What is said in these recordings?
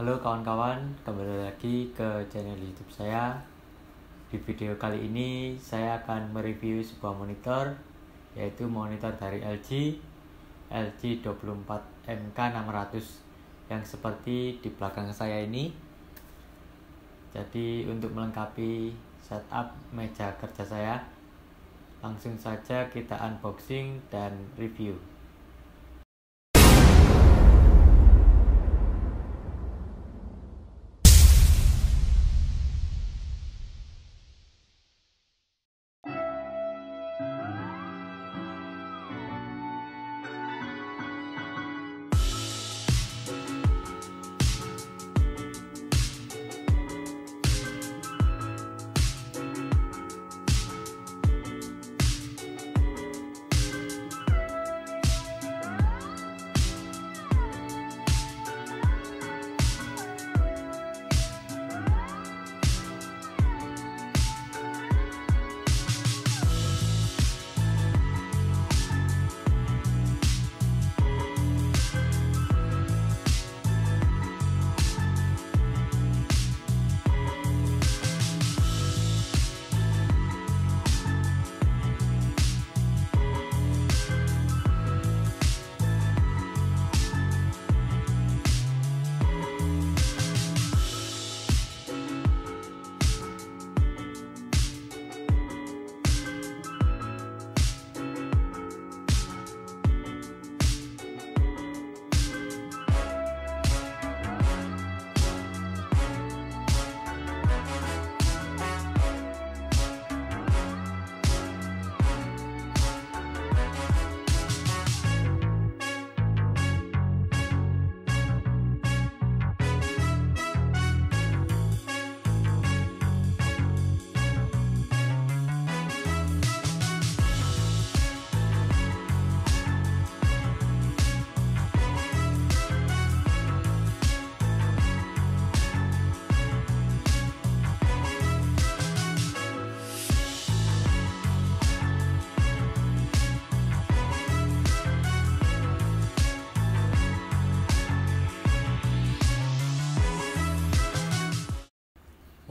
Halo kawan-kawan, kembali lagi ke channel YouTube saya. Di video kali ini saya akan mereview sebuah monitor yaitu monitor dari LG LG 24 MK600 yang seperti di belakang saya ini. Jadi untuk melengkapi setup meja kerja saya, langsung saja kita unboxing dan review.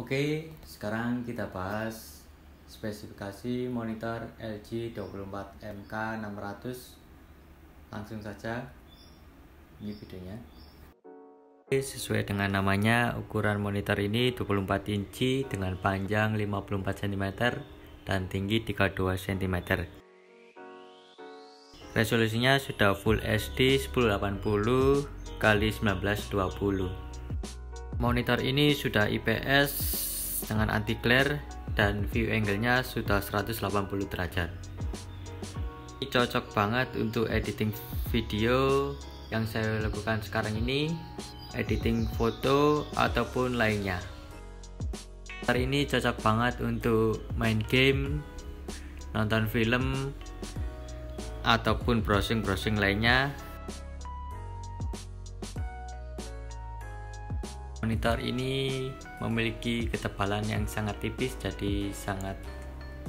Oke, sekarang kita bahas spesifikasi monitor LG 24MK600. Langsung saja, ini videonya. Oke, sesuai dengan namanya, ukuran monitor ini 24 inci dengan panjang 54 cm dan tinggi 32 cm. Resolusinya sudah Full HD 1080 x 1920 Monitor ini sudah IPS dengan anti glare dan view angle-nya sudah 180 derajat. Ini cocok banget untuk editing video yang saya lakukan sekarang ini, editing foto ataupun lainnya. Monitor ini cocok banget untuk main game, nonton film, ataupun browsing-browsing lainnya Monitor ini memiliki ketebalan yang sangat tipis jadi sangat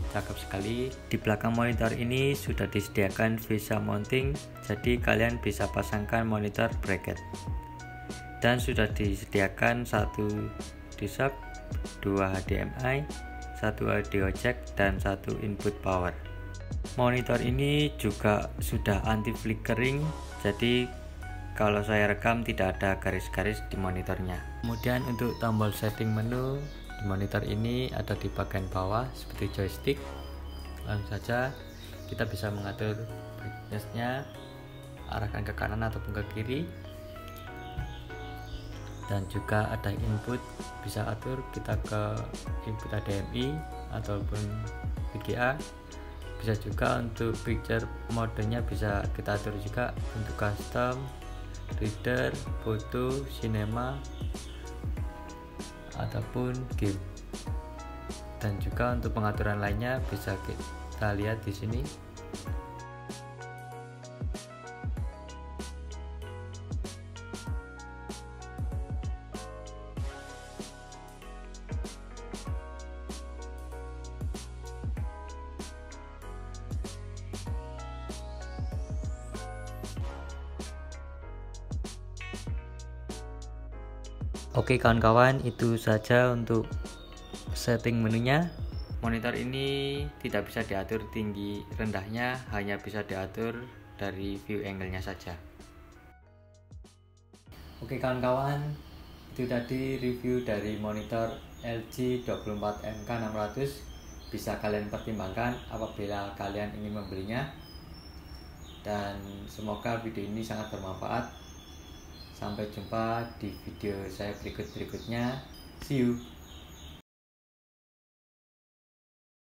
cakep sekali. Di belakang monitor ini sudah disediakan visa mounting jadi kalian bisa pasangkan monitor bracket. Dan sudah disediakan satu disc, dua HDMI, satu audio jack dan satu input power. Monitor ini juga sudah anti flickering jadi kalau saya rekam tidak ada garis-garis di monitornya. Kemudian untuk tombol setting menu di monitor ini ada di bagian bawah seperti joystick. Langsung saja kita bisa mengatur brightnessnya arahkan ke kanan ataupun ke kiri. Dan juga ada input bisa atur kita ke input HDMI ataupun VGA bisa juga untuk picture modenya bisa kita atur juga untuk custom reader, foto, cinema, ataupun game. Dan juga untuk pengaturan lainnya bisa kita lihat di sini. Oke kawan-kawan, itu saja untuk setting menunya. Monitor ini tidak bisa diatur tinggi rendahnya, hanya bisa diatur dari view angle-nya saja. Oke kawan-kawan, itu tadi review dari monitor LG 24MK600 bisa kalian pertimbangkan apabila kalian ingin membelinya dan semoga video ini sangat bermanfaat sampai jumpa di video saya berikut-berikutnya. See you